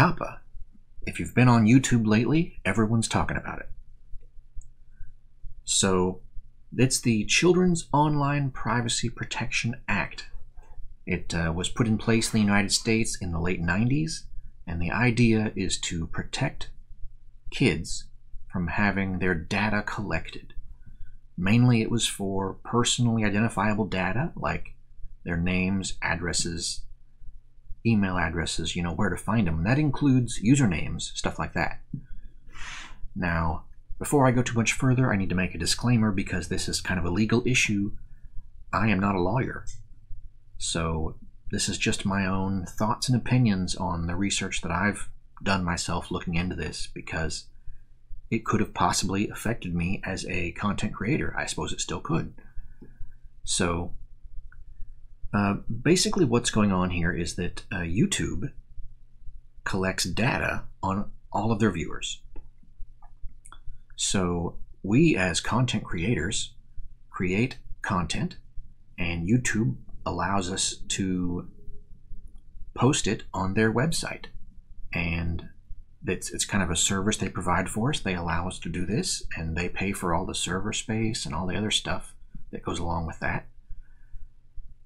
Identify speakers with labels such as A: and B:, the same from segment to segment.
A: COPPA. If you've been on YouTube lately, everyone's talking about it. So, it's the Children's Online Privacy Protection Act. It uh, was put in place in the United States in the late 90s, and the idea is to protect kids from having their data collected. Mainly, it was for personally identifiable data like their names, addresses, email addresses, you know, where to find them. That includes usernames, stuff like that. Now, before I go too much further, I need to make a disclaimer because this is kind of a legal issue. I am not a lawyer. So, this is just my own thoughts and opinions on the research that I've done myself looking into this because it could have possibly affected me as a content creator. I suppose it still could. So, uh, basically, what's going on here is that uh, YouTube collects data on all of their viewers. So, we as content creators create content, and YouTube allows us to post it on their website. And it's, it's kind of a service they provide for us. They allow us to do this, and they pay for all the server space and all the other stuff that goes along with that.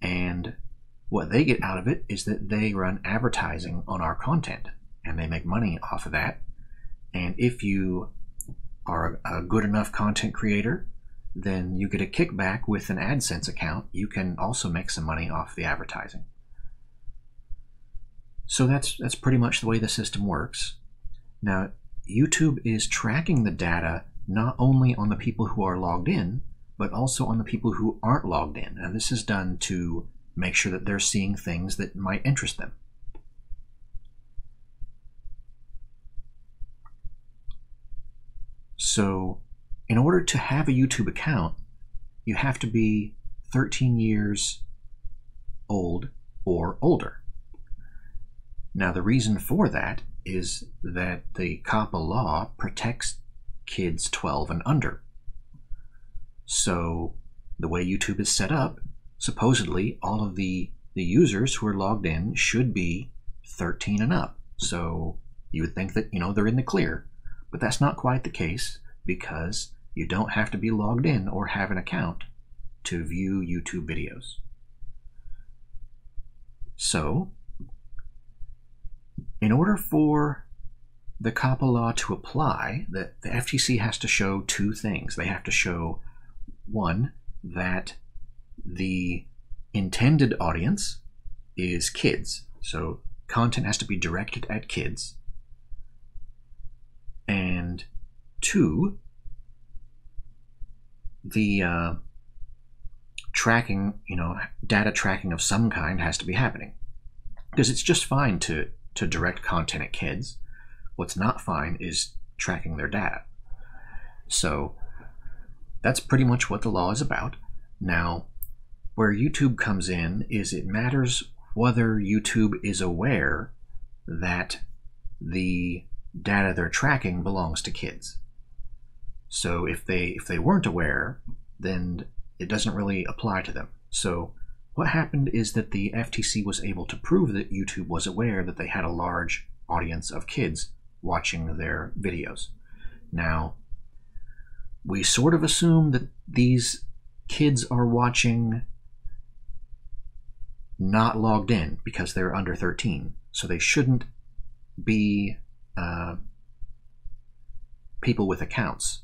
A: And what they get out of it is that they run advertising on our content and they make money off of that. And if you are a good enough content creator, then you get a kickback with an AdSense account. You can also make some money off the advertising. So that's that's pretty much the way the system works. Now, YouTube is tracking the data not only on the people who are logged in, but also on the people who aren't logged in. And this is done to make sure that they're seeing things that might interest them. So, in order to have a YouTube account, you have to be 13 years old or older. Now, the reason for that is that the COPPA law protects kids 12 and under. So, the way YouTube is set up, supposedly all of the, the users who are logged in should be 13 and up. So, you would think that, you know, they're in the clear. But that's not quite the case because you don't have to be logged in or have an account to view YouTube videos. So, in order for the COPPA law to apply, the, the FTC has to show two things. They have to show, one, that the intended audience is kids. So content has to be directed at kids. And two, the uh, tracking, you know, data tracking of some kind has to be happening. Because it's just fine to, to direct content at kids. What's not fine is tracking their data. So that's pretty much what the law is about. Now, where YouTube comes in is it matters whether YouTube is aware that the data they're tracking belongs to kids. So if they if they weren't aware, then it doesn't really apply to them. So what happened is that the FTC was able to prove that YouTube was aware that they had a large audience of kids watching their videos. Now, we sort of assume that these kids are watching not logged in because they're under 13. So they shouldn't be uh, people with accounts.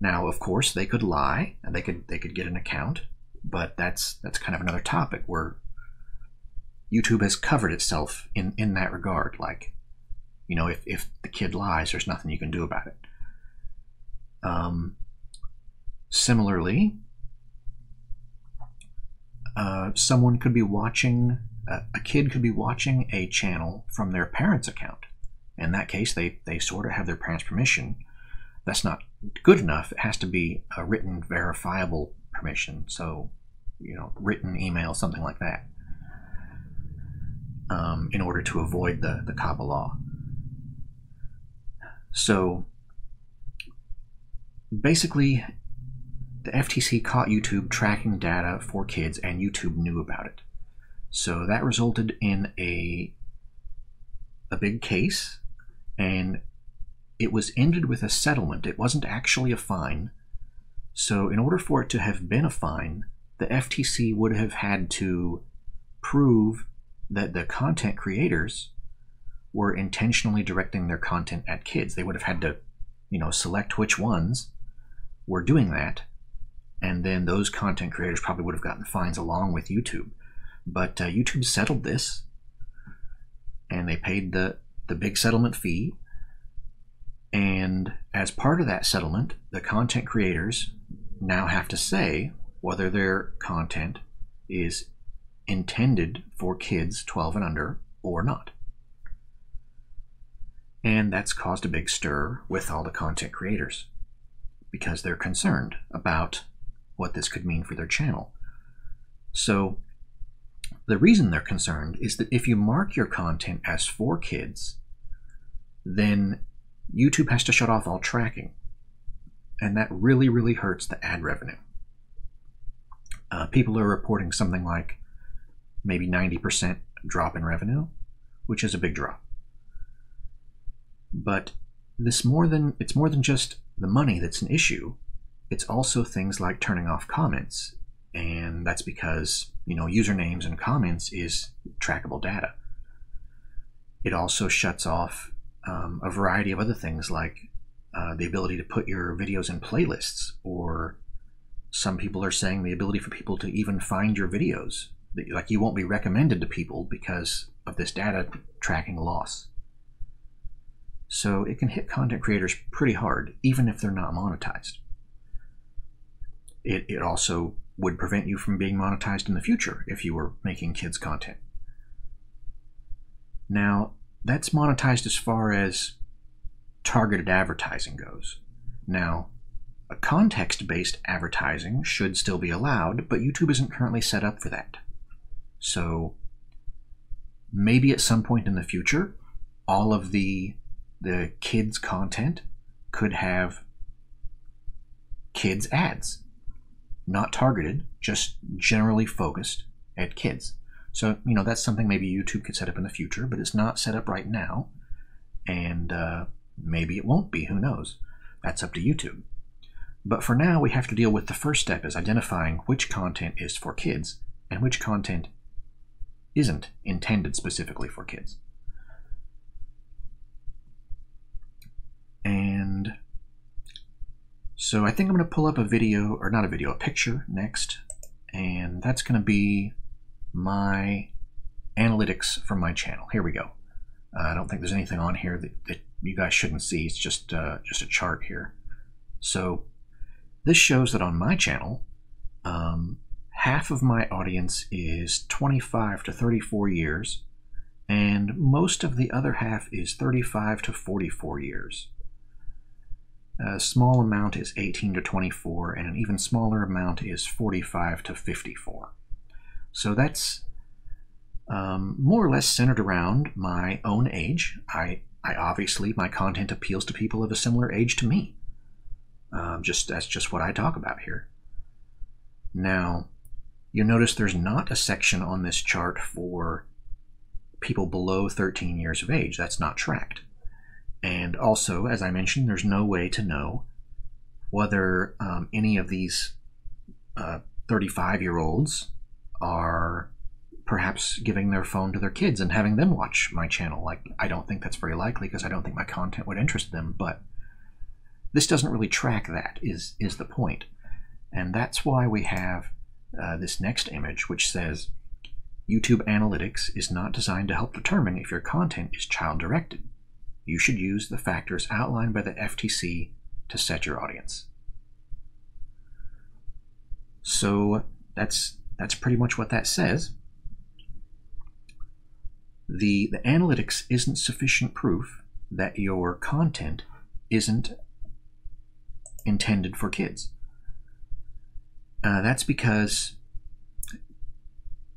A: Now, of course, they could lie and they could they could get an account, but that's that's kind of another topic where YouTube has covered itself in in that regard. Like, you know, if if the kid lies, there's nothing you can do about it. Um, similarly, uh, someone could be watching uh, a kid could be watching a channel from their parents' account. In that case, they they sort of have their parents' permission. That's not good enough. It has to be a written, verifiable permission. So, you know, written email, something like that, um, in order to avoid the the COPPA law. So, basically, the FTC caught YouTube tracking data for kids, and YouTube knew about it. So that resulted in a a big case, and it was ended with a settlement. It wasn't actually a fine. So, in order for it to have been a fine, the FTC would have had to prove that the content creators were intentionally directing their content at kids. They would have had to, you know, select which ones were doing that, and then those content creators probably would have gotten fines along with YouTube. But uh, YouTube settled this, and they paid the the big settlement fee. And as part of that settlement, the content creators now have to say whether their content is intended for kids 12 and under or not. And that's caused a big stir with all the content creators because they're concerned about what this could mean for their channel. So, the reason they're concerned is that if you mark your content as for kids, then YouTube has to shut off all tracking. And that really, really hurts the ad revenue. Uh, people are reporting something like maybe 90% drop in revenue, which is a big drop. But this more than it's more than just the money that's an issue. It's also things like turning off comments, and that's because you know usernames and comments is trackable data. It also shuts off um, a variety of other things like uh, the ability to put your videos in playlists, or some people are saying the ability for people to even find your videos like you won't be recommended to people because of this data tracking loss. So it can hit content creators pretty hard, even if they're not monetized. It, it also would prevent you from being monetized in the future if you were making kids content. Now, that's monetized as far as targeted advertising goes. Now, a context based advertising should still be allowed, but YouTube isn't currently set up for that. So maybe at some point in the future, all of the the kids content could have kids ads, not targeted, just generally focused at kids. So you know that's something maybe YouTube could set up in the future, but it's not set up right now, and uh, maybe it won't be. Who knows? That's up to YouTube. But for now, we have to deal with the first step is identifying which content is for kids and which content isn't intended specifically for kids. And so I think I'm going to pull up a video, or not a video, a picture next. And that's going to be my analytics from my channel. Here we go. Uh, I don't think there's anything on here that, that you guys shouldn't see. It's just, uh, just a chart here. So this shows that on my channel, um, half of my audience is 25 to 34 years, and most of the other half is 35 to 44 years. A small amount is 18 to 24, and an even smaller amount is 45 to 54. So that's um, more or less centered around my own age. I, I obviously, my content appeals to people of a similar age to me. Um, just That's just what I talk about here. Now, You'll notice there's not a section on this chart for people below 13 years of age. That's not tracked. And also, as I mentioned, there's no way to know whether um, any of these 35 uh, year olds are perhaps giving their phone to their kids and having them watch my channel. Like, I don't think that's very likely because I don't think my content would interest them, but this doesn't really track that, is, is the point. And that's why we have uh, this next image, which says YouTube Analytics is not designed to help determine if your content is child directed. You should use the factors outlined by the FTC to set your audience. So that's that's pretty much what that says. The, the analytics isn't sufficient proof that your content isn't intended for kids. Uh, that's because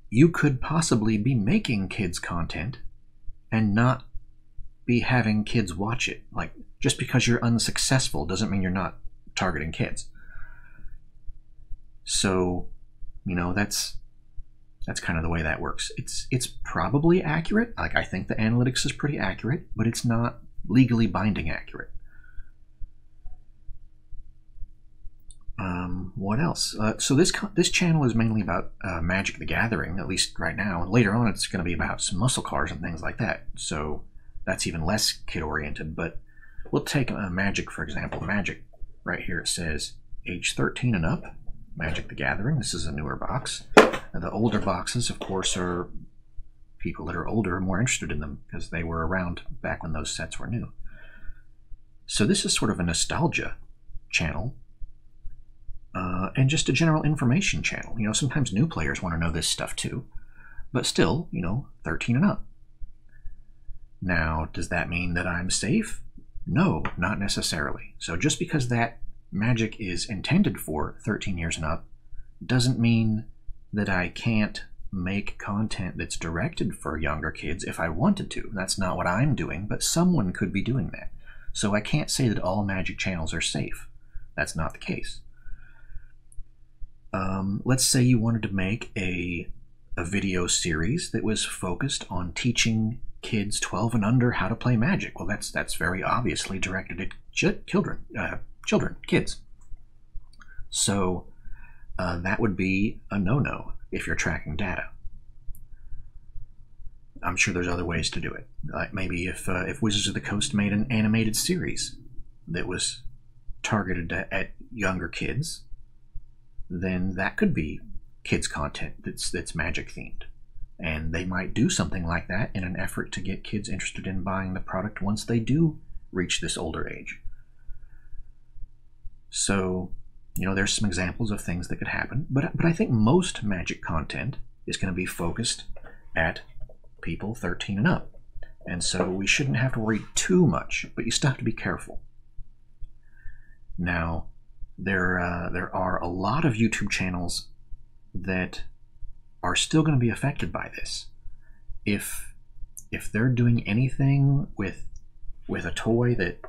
A: you could possibly be making kids content and not be having kids watch it. Like, just because you're unsuccessful doesn't mean you're not targeting kids. So, you know, that's that's kind of the way that works. It's it's probably accurate. Like I think the analytics is pretty accurate, but it's not legally binding accurate. Um, what else? Uh, so this this channel is mainly about uh, Magic the Gathering, at least right now. And later on, it's going to be about some muscle cars and things like that. So that's even less kid oriented. But we'll take uh, Magic for example. Magic, right here it says age 13 and up. Magic the Gathering. This is a newer box. The older boxes, of course, are people that are older are more interested in them because they were around back when those sets were new. So this is sort of a nostalgia channel uh, and just a general information channel. You know, sometimes new players want to know this stuff too, but still, you know, 13 and up. Now, does that mean that I'm safe? No, not necessarily. So just because that magic is intended for 13 years and up doesn't mean that I can't make content that's directed for younger kids if I wanted to. That's not what I'm doing, but someone could be doing that. So I can't say that all magic channels are safe. That's not the case um, let's say you wanted to make a, a video series that was focused on teaching kids 12 and under how to play magic. Well, that's that's very obviously directed at ch- children, uh, children, kids. So uh, that would be a no-no if you're tracking data. I'm sure there's other ways to do it. Like maybe if uh, if Wizards of the Coast made an animated series that was targeted at, at younger kids, then that could be kids content that's that's magic themed and they might do something like that in an effort to get kids interested in buying the product once they do reach this older age. So you know there's some examples of things that could happen but but i think most magic content is going to be focused at people 13 and up. And so we shouldn't have to worry too much but you still have to be careful. Now there uh, there are a lot of YouTube channels that are still going to be affected by this. If if they're doing anything with with a toy that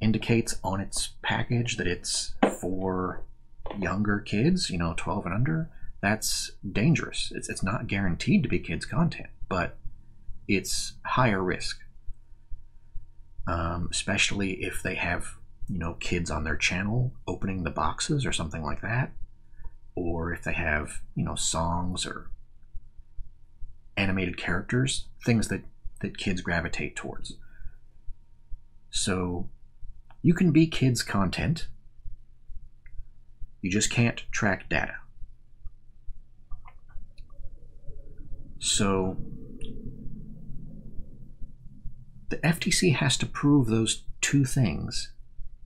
A: indicates on its package that it's for younger kids, you know, 12 and under, that's dangerous. It's, it's not guaranteed to be kids' content, but it's higher risk. Um, especially if they have you know, kids on their channel opening the boxes or something like that. Or if they have, you know, songs or animated characters, things that, that kids gravitate towards. So you can be kids' content, you just can't track data. So the FTC has to prove those two things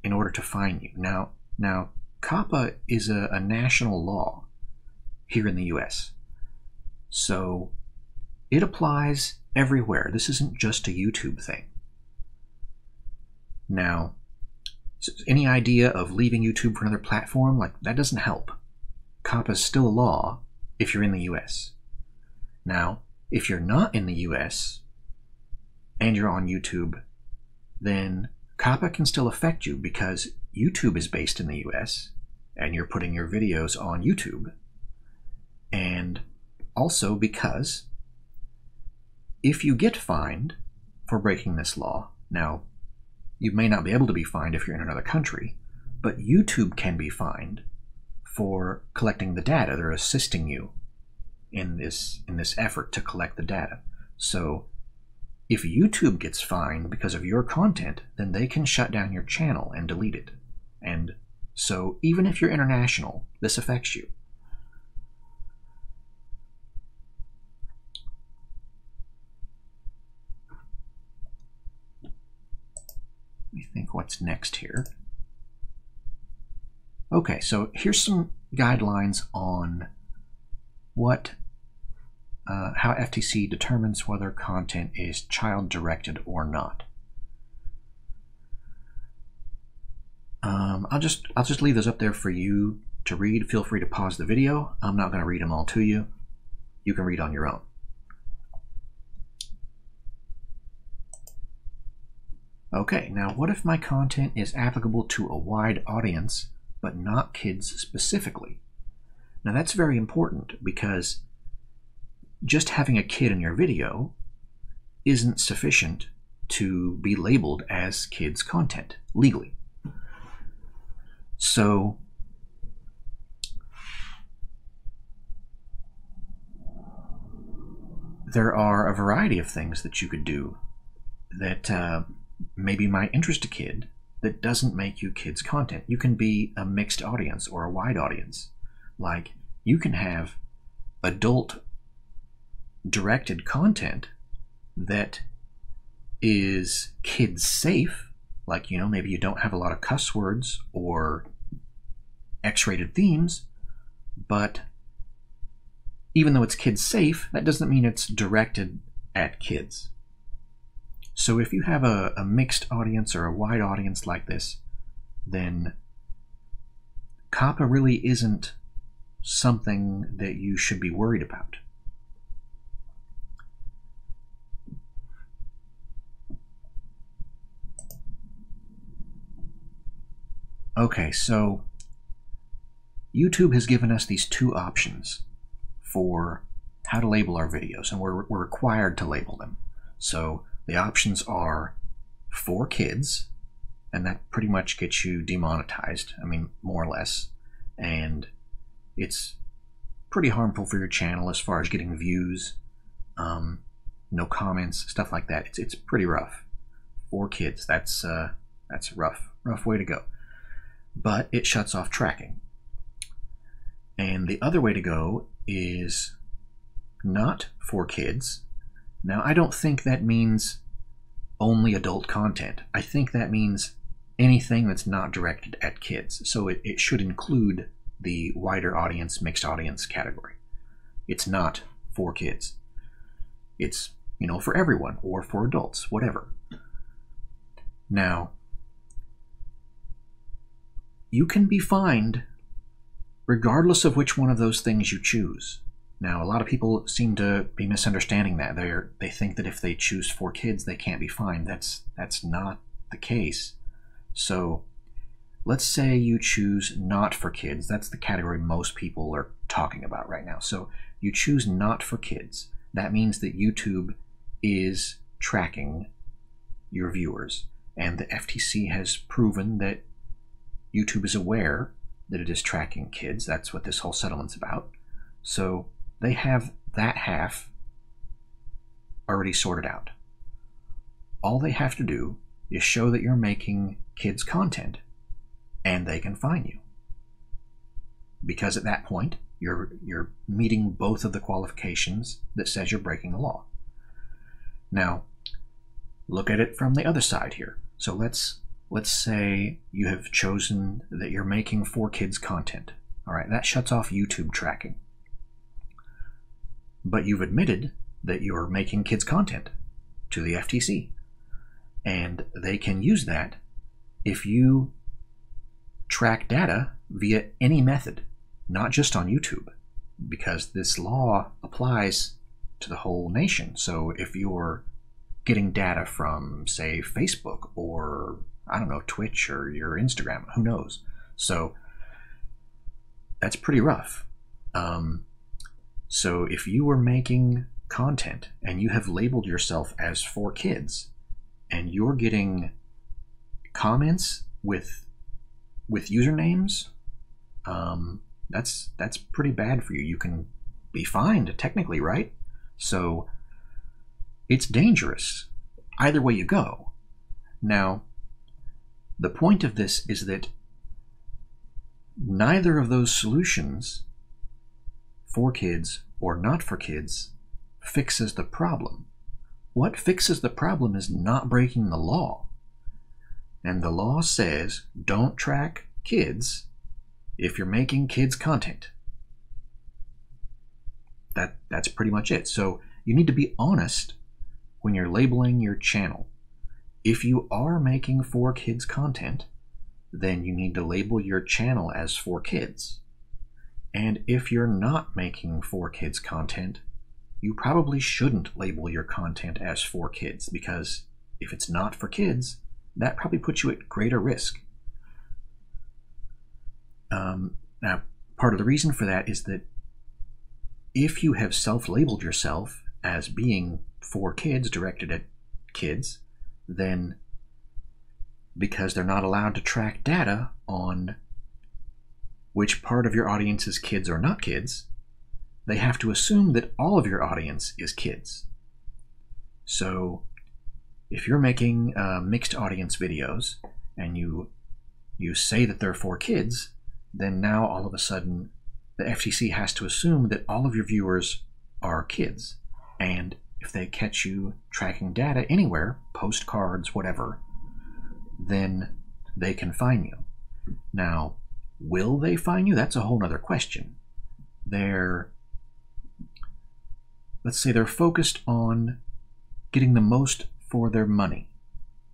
A: in order to fine you. Now, now COPPA is a, a national law here in the U.S., so it applies everywhere. This isn't just a YouTube thing. Now, any idea of leaving YouTube for another platform, like that doesn't help. COPPA is still a law if you're in the US. Now, if you're not in the US and you're on YouTube, then COPPA can still affect you because YouTube is based in the US and you're putting your videos on YouTube. And also because if you get fined for breaking this law, now you may not be able to be fined if you're in another country, but YouTube can be fined for collecting the data. They're assisting you in this in this effort to collect the data. So if YouTube gets fined because of your content, then they can shut down your channel and delete it. And so, even if you're international, this affects you. Let me think what's next here. Okay, so here's some guidelines on what uh, how FTC determines whether content is child directed or not. Um, I'll just I'll just leave those up there for you to read. Feel free to pause the video. I'm not going to read them all to you. You can read on your own. Okay, now what if my content is applicable to a wide audience, but not kids specifically? Now that's very important because just having a kid in your video isn't sufficient to be labeled as kids content legally. So there are a variety of things that you could do that uh, maybe might interest a kid that doesn't make you kids content. You can be a mixed audience or a wide audience. Like you can have adult directed content that is kids safe, like, you know, maybe you don't have a lot of cuss words or X rated themes, but even though it's kids safe, that doesn't mean it's directed at kids. So if you have a, a mixed audience or a wide audience like this, then COPPA really isn't something that you should be worried about. Okay, so YouTube has given us these two options for how to label our videos, and we're, we're required to label them. So the options are for kids, and that pretty much gets you demonetized, I mean, more or less. And it's pretty harmful for your channel as far as getting views, um, no comments, stuff like that. It's, it's pretty rough. For kids, that's, uh, that's a rough, rough way to go but it shuts off tracking. And the other way to go is not for kids. Now, I don't think that means only adult content. I think that means anything that's not directed at kids. So it, it should include the wider audience, mixed audience category. It's not for kids. It's, you know, for everyone or for adults, whatever. Now, you can be fined regardless of which one of those things you choose. Now, a lot of people seem to be misunderstanding that. They they think that if they choose for kids, they can't be fined. That's that's not the case. So, let's say you choose not for kids. That's the category most people are talking about right now. So, you choose not for kids. That means that YouTube is tracking your viewers, and the FTC has proven that YouTube is aware that it is tracking kids. That's what this whole settlement's about. So they have that half already sorted out. All they have to do is show that you're making kids content and they can fine you. Because at that point, you're you're meeting both of the qualifications that says you're breaking the law. Now, look at it from the other side here. So let's let's say you have chosen that you're making for kids content. All right, that shuts off YouTube tracking. But you've admitted that you're making kids content to the FTC. And they can use that if you track data via any method, not just on YouTube, because this law applies to the whole nation. So if you're getting data from, say, Facebook or I don't know, Twitch or your Instagram. Who knows? So that's pretty rough. Um, so if you were making content and you have labeled yourself as for kids, and you're getting comments with with usernames, um, that's that's pretty bad for you. You can be fined technically, right? So it's dangerous either way you go. Now, the point of this is that neither of those solutions, for kids or not for kids, fixes the problem. What fixes the problem is not breaking the law. And the law says don't track kids if you're making kids content. That, that's pretty much it. So you need to be honest when you're labeling your channel. If you are making for kids content, then you need to label your channel as for kids. And if you're not making for kids content, you probably shouldn't label your content as for kids because if it's not for kids, that probably puts you at greater risk. Um, now, part of the reason for that is that if you have self labeled yourself as being for kids, directed at kids, then because they're not allowed to track data on which part of your audience is kids or not kids, they have to assume that all of your audience is kids. So if you're making uh, mixed audience videos and you you say that they're for kids, then now all of a sudden the FTC has to assume that all of your viewers are kids. And if they catch you tracking data anywhere, postcards, whatever, then they can fine you. Now, will they fine you? That's a whole other question. They're, let's say they're focused on getting the most for their money.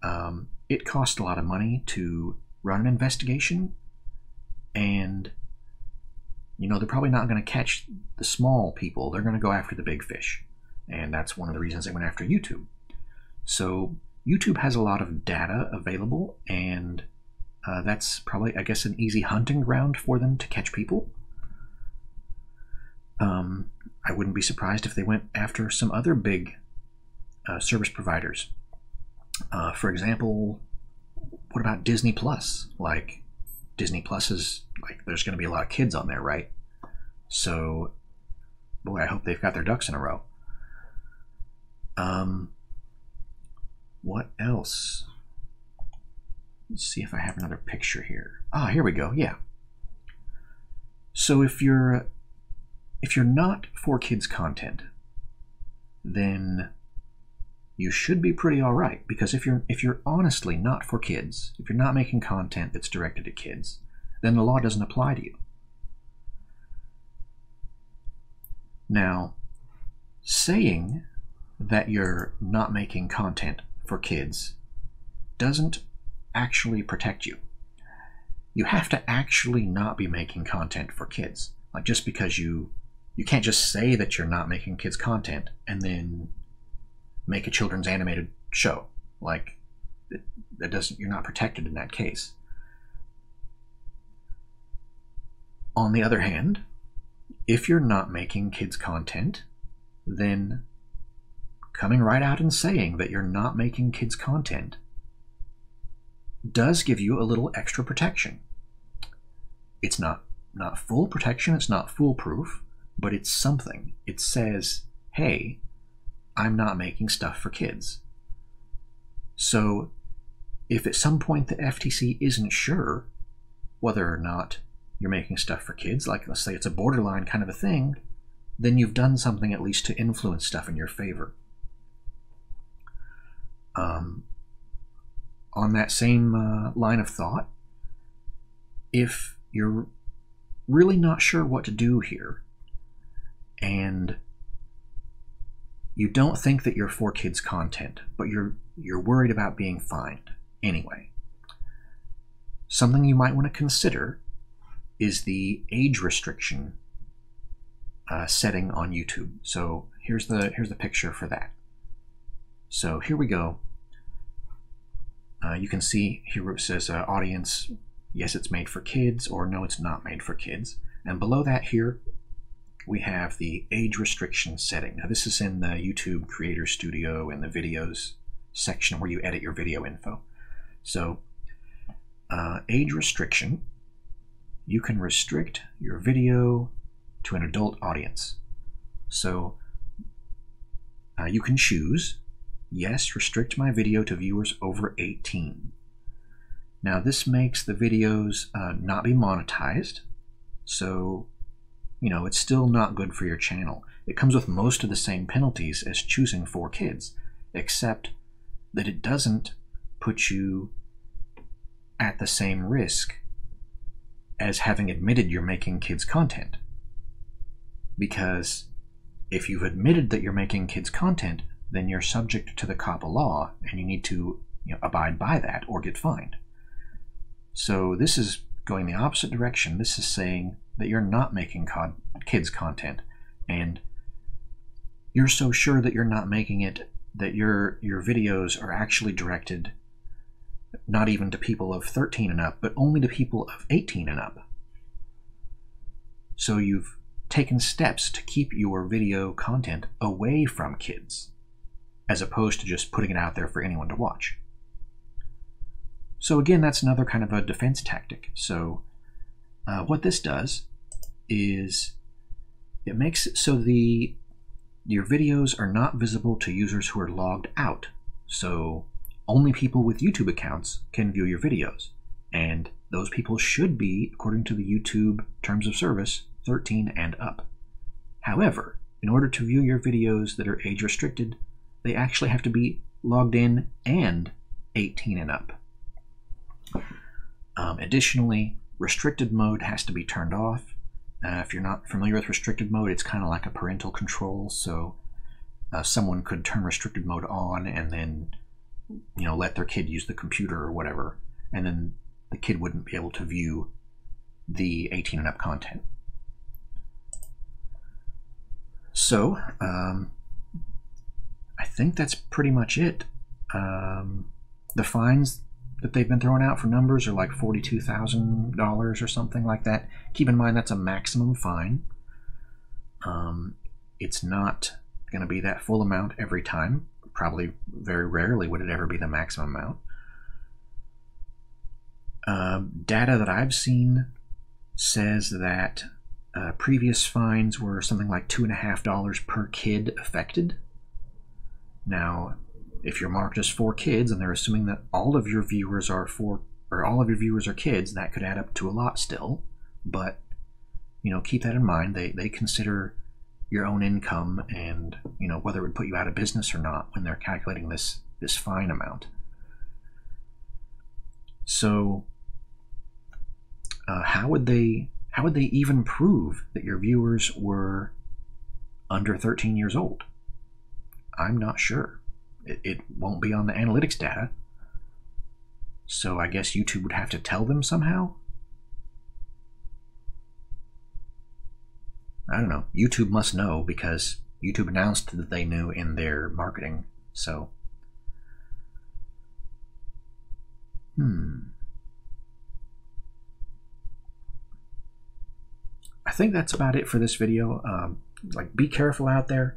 A: Um, it costs a lot of money to run an investigation, and you know they're probably not going to catch the small people. They're going to go after the big fish, and that's one of the reasons they went after YouTube. So YouTube has a lot of data available, and uh, that's probably, I guess, an easy hunting ground for them to catch people. Um, I wouldn't be surprised if they went after some other big uh, service providers. Uh, for example, what about Disney Plus? Like, Disney Plus is like, there's going to be a lot of kids on there, right? So, boy, I hope they've got their ducks in a row. Um, what else? Let's see if I have another picture here. Ah, here we go. Yeah. So if you're if you're not for kids content, then you should be pretty all right because if you're if you're honestly not for kids, if you're not making content that's directed at kids, then the law doesn't apply to you. Now, saying that you're not making content for kids doesn't actually protect you. You have to actually not be making content for kids. Like just because you you can't just say that you're not making kids content and then make a children's animated show. Like that doesn't you're not protected in that case. On the other hand, if you're not making kids content, then coming right out and saying that you're not making kids content does give you a little extra protection. It's not not full protection, it's not foolproof, but it's something. It says, "Hey, I'm not making stuff for kids." So, if at some point the FTC isn't sure whether or not you're making stuff for kids, like let's say it's a borderline kind of a thing, then you've done something at least to influence stuff in your favor. Um, on that same uh, line of thought, if you're really not sure what to do here and you don't think that you're for kids content, but you're you're worried about being fined anyway. Something you might want to consider is the age restriction uh, setting on YouTube. So here's the here's the picture for that. So here we go. Uh, you can see here it says uh, audience, yes, it's made for kids, or no, it's not made for kids. And below that here, we have the age restriction setting. Now this is in the YouTube Creator Studio in the videos section where you edit your video info. So uh, age restriction, you can restrict your video to an adult audience. So uh, you can choose Yes, restrict my video to viewers over 18. Now this makes the videos uh, not be monetized, so you know it's still not good for your channel. It comes with most of the same penalties as choosing for kids, except that it doesn't put you at the same risk as having admitted you're making kids content. Because if you've admitted that you're making kids content, then you're subject to the COPPA law and you need to you know, abide by that or get fined. So this is going the opposite direction. This is saying that you're not making kids content and you're so sure that you're not making it that your your videos are actually directed not even to people of 13 and up, but only to people of 18 and up. So you've taken steps to keep your video content away from kids, as opposed to just putting it out there for anyone to watch. So again, that's another kind of a defense tactic. So uh, what this does is it makes it so the your videos are not visible to users who are logged out. So only people with YouTube accounts can view your videos. And those people should be, according to the YouTube Terms of Service, 13 and up. However, in order to view your videos that are age restricted, they actually have to be logged in and 18 and up. Um, additionally, restricted mode has to be turned off. Uh, if you're not familiar with restricted mode, it's kind of like a parental control. So uh, someone could turn restricted mode on and then, you know, let their kid use the computer or whatever, and then the kid wouldn't be able to view the 18 and up content. So, um, I think that's pretty much it. Um, the fines that they've been throwing out for numbers are like $42,000 or something like that. Keep in mind that's a maximum fine. Um, it's not going to be that full amount every time. Probably very rarely would it ever be the maximum amount. Uh, data that I've seen says that uh, previous fines were something like $2.5 per kid affected. Now, if you're marked as for kids and they're assuming that all of your viewers are four or all of your viewers are kids, that could add up to a lot still. But you know, keep that in mind. They they consider your own income and you know whether it would put you out of business or not when they're calculating this this fine amount. So uh, how would they how would they even prove that your viewers were under 13 years old? I'm not sure. It, it won't be on the analytics data. So I guess YouTube would have to tell them somehow? I don't know. YouTube must know because YouTube announced that they knew in their marketing. So, hmm. I think that's about it for this video. Um, like, be careful out there.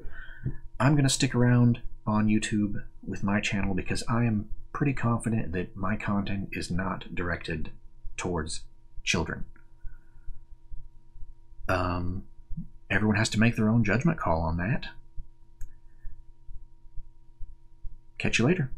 A: I'm going to stick around on YouTube with my channel because I am pretty confident that my content is not directed towards children. Um, everyone has to make their own judgment call on that. Catch you later.